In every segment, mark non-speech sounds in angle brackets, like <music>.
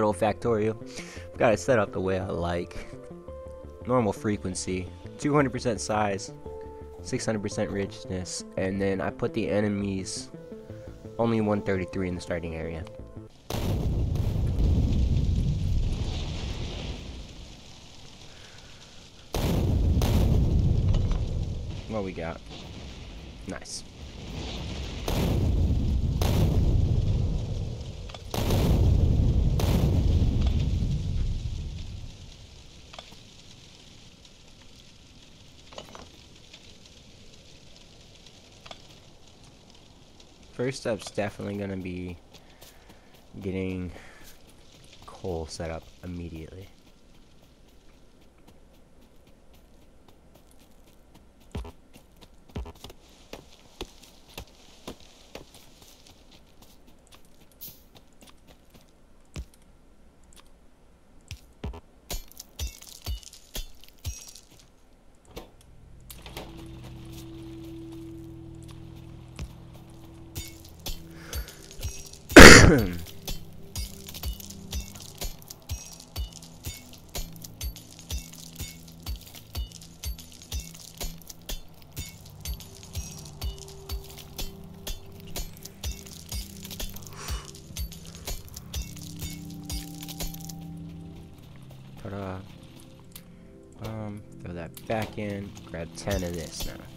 tutorial. I've got it set up the way I like. Normal frequency, 200% size, 600% richness, and then I put the enemies only 133 in the starting area. What we got? Nice. First step's definitely gonna be getting coal set up immediately. Back in. Grab 10 of this now.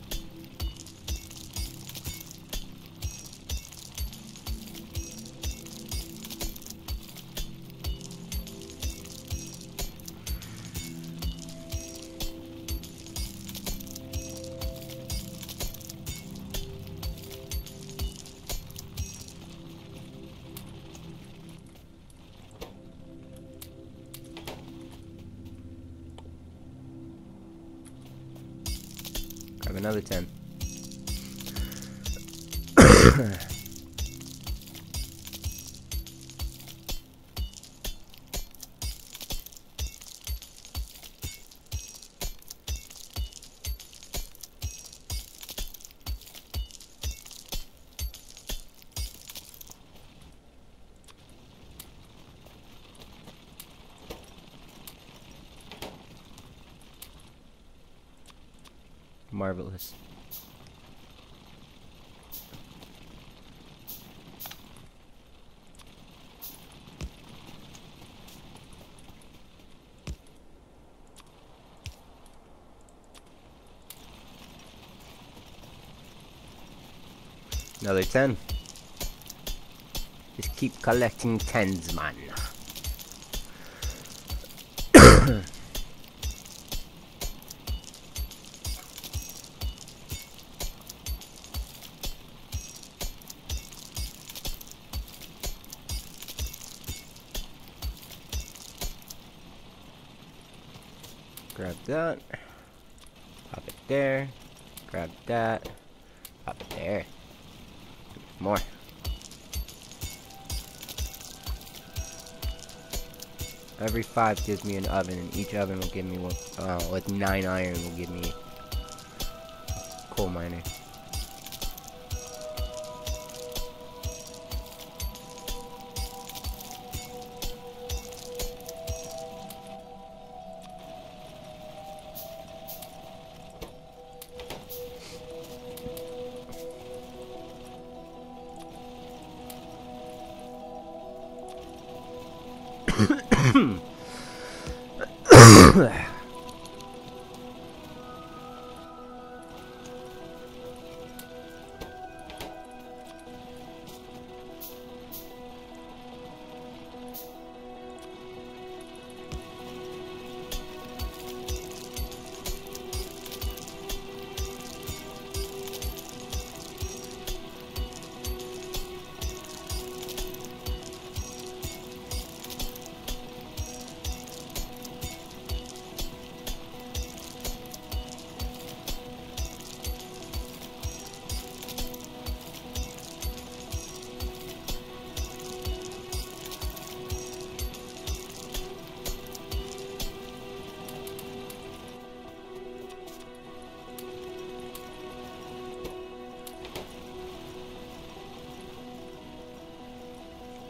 Another 10. Marvelous. Another 10. Just keep collecting tens, man. Grab that. Pop it there. Grab that. Pop it there. More. Every five gives me an oven, and each oven will give me one. Uh, with nine iron will give me coal miner. Hmm.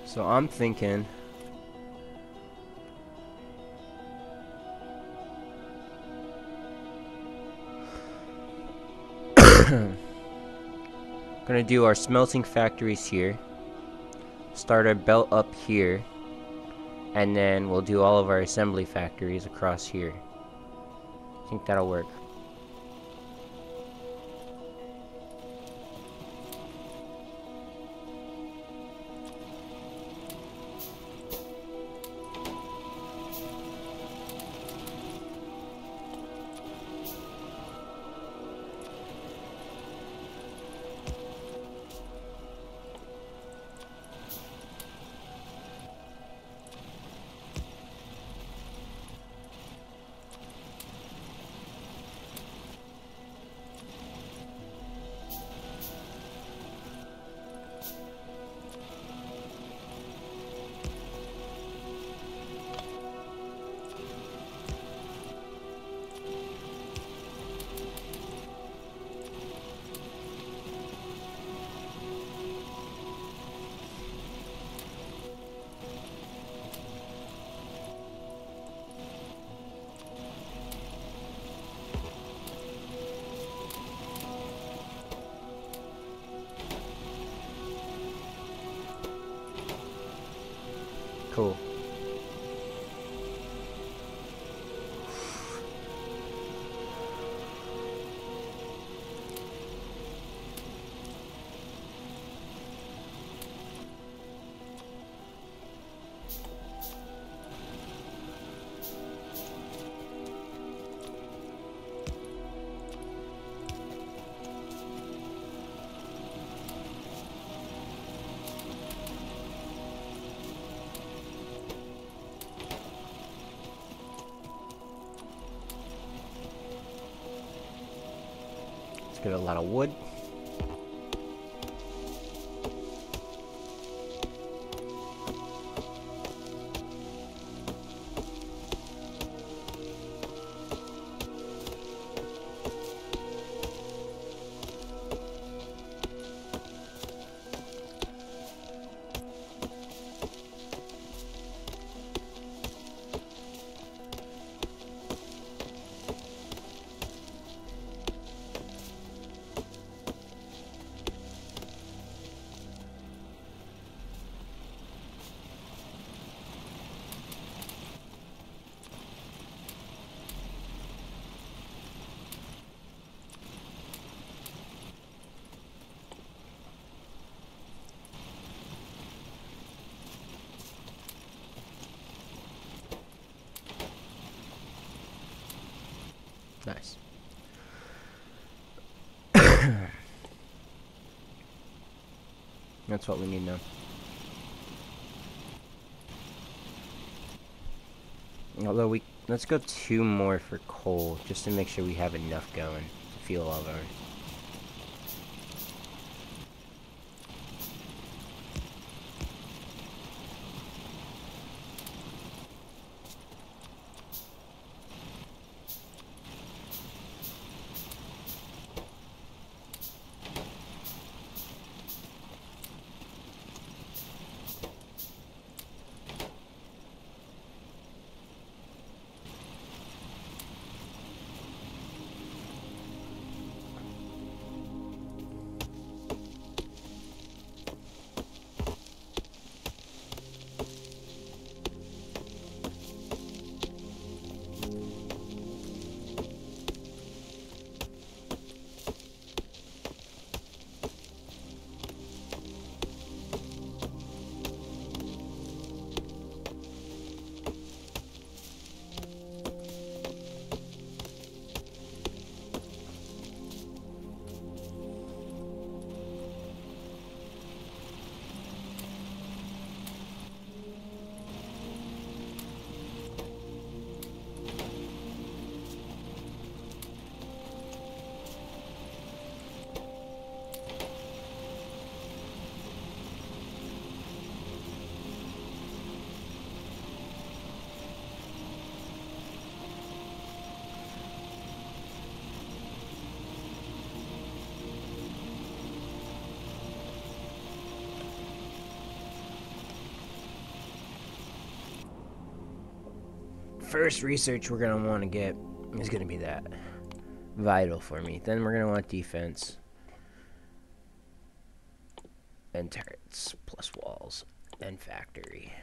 So I'm thinking... <coughs> gonna do our smelting factories here. Start our belt up here. And then we'll do all of our assembly factories across here. I think that'll work. Let's get a lot of wood. Nice. <coughs> That's what we need now. Although we let's go two more for coal just to make sure we have enough going to fuel all of our first research we're going to want to get is going to be that. Vital for me. Then we're going to want defense. And turrets. Plus walls. And factory.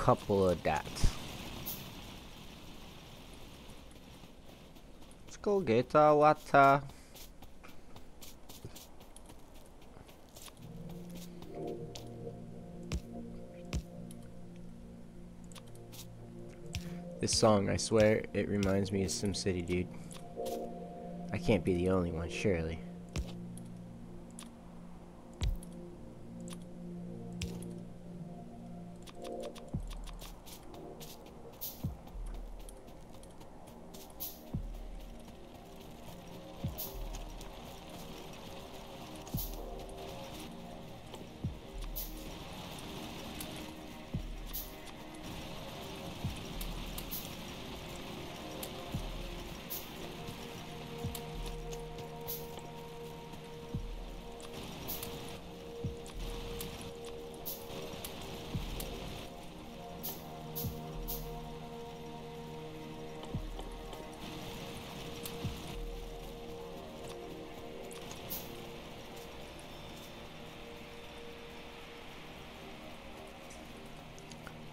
Couple of dots. Let's go get our water. This song, I swear, it reminds me of SimCity, dude. I can't be the only one, surely.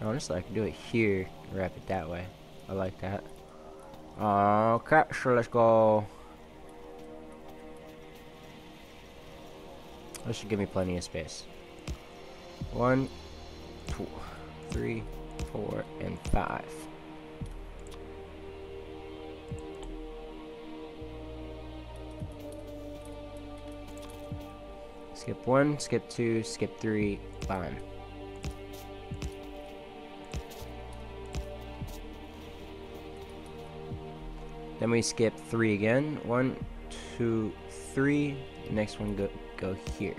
Honestly, I can do it here, wrap it that way. I like that. Okay, so let's go. That should give me plenty of space. One, two, three, four, and five. Skip one, skip two, skip three, fine. Then we skip three again. One, two, three. Next one go go here.